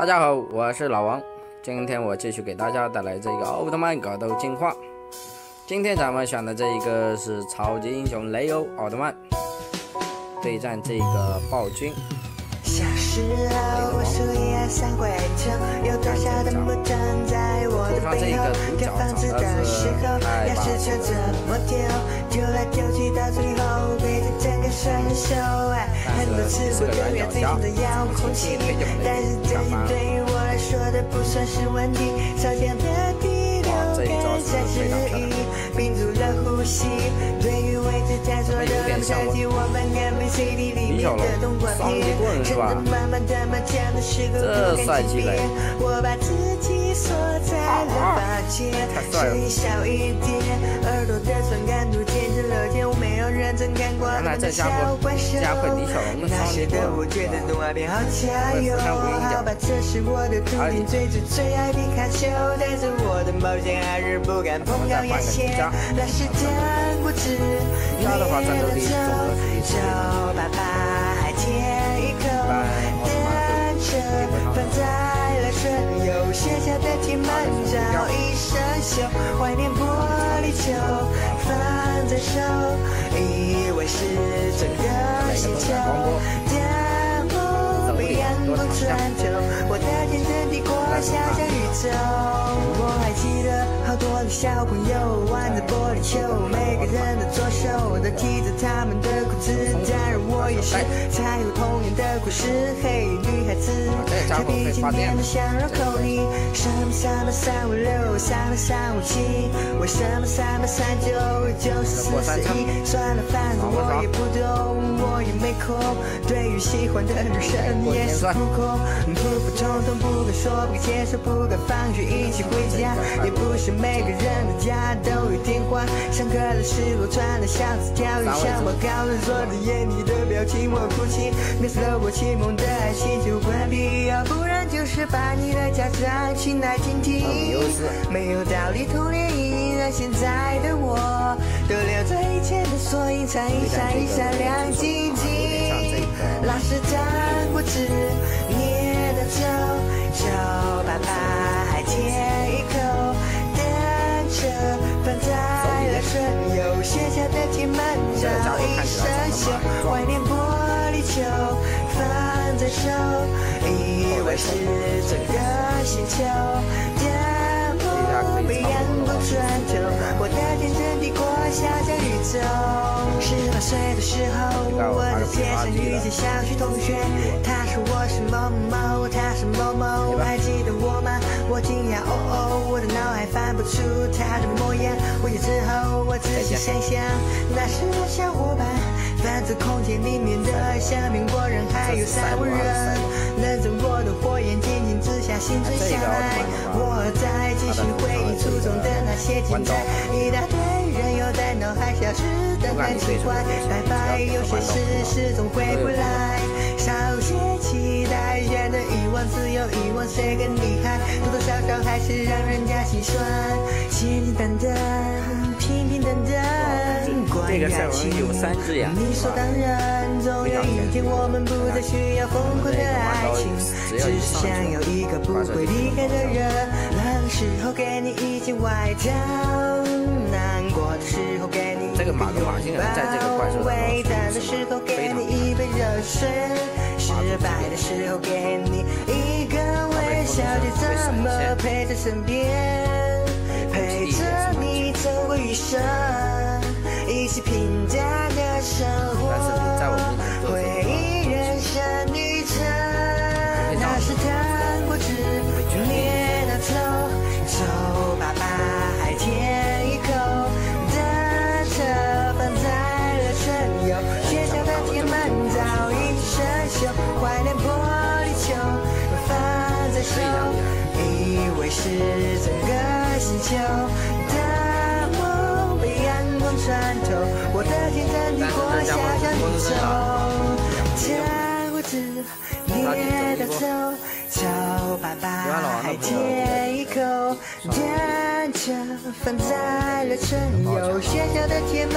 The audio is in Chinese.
大家好，我是老王，今天我继续给大家带来这个奥特曼格斗进化。今天咱们选的这一个是超级英雄雷欧奥特曼对战这个暴君。小时候我数一二三会跳，有多少灯不站在我的背后？跳房子的时候，钥匙圈怎么丢？丢来丢去到最后，背着手。很多次我都要自己的遥控器，但是这对于我来说的不算是问题。的第六感才是一，屏住了呼吸。对于未知探索的科技，我们跟 B C D 里面的动画片，真的慢慢的漫长的时候不敢轻别。我把自己锁在了房间，声音小一点，耳朵的酸感度简直乐见。没有人曾看过那么的小怪兽。那时的我觉得动画片好加油，好吧，这是我的徒弟，抱歉，还是不敢碰高压线。那时的，你的走，就把把海舔一口，单车放在了顺游，写下的题满照一生锈，怀念玻璃球放在手，以为是整个星球阳光穿透，我的天真抵过小小宇。小朋友玩着玻璃球，每个人的。左手都提着他们的裤子，当然我也是，才有童年的故事。嘿，女孩子，俏皮经典的像绕口令，什么三八三五六，三八三五七，为什么三八三九就是。四十一？算了，反正我也不懂，我也没空。对于喜欢的女生也是。扑空，普普通通，不敢说，不敢接受，不敢放学一起回家，也不是。每个人的家都有电话。上课的时候穿的小纸条，有小报告的作者眼里的表情，我哭泣，灭死了我启蒙的爱心就关闭，要不然就是把你的家长请来听听。没有道理，童年阴影让现在的我都留在以前的缩影，才一闪一闪亮晶晶。老师当果汁怀念玻璃球放在手，以为是整个星球。颠簸被阳光穿透，我的天真抵过小小宇宙。十八岁的时候，我在街上遇见小学同学，是某某某，他是某某，还记得我吗？我惊讶，哦哦，我的脑海翻不出他的模样。五夜之后，我仔细想想，那时的小伙伴，反正空间里面的下面果然还有三五人，能着我的火焰，渐渐之下心沉下来。我在继续回忆初中的那些精彩，一大堆人又在脑海消失的感情怀，拜拜，有些事始终回不来，选择遗忘，自由遗忘，谁更厉害？多多少少还是让人家心酸，简简单单，平平淡淡，关于爱情，理所当然，总有一天我们不再需要疯狂的爱情，只是想要一个不会离开的人，冷的时候给你一件外套，难过的时候给你一个拥抱，伟大的时候给你一杯热水，失败的时候给你一个微笑，就这么陪在身边，陪着校的天满早已生锈，怀念玻璃球放在手，以为是整个星球的梦被阳光穿透，我的天真抵过小小宇宙，糖果汁捏到头，就把把海舔一口，单车放在了春游，学校的天。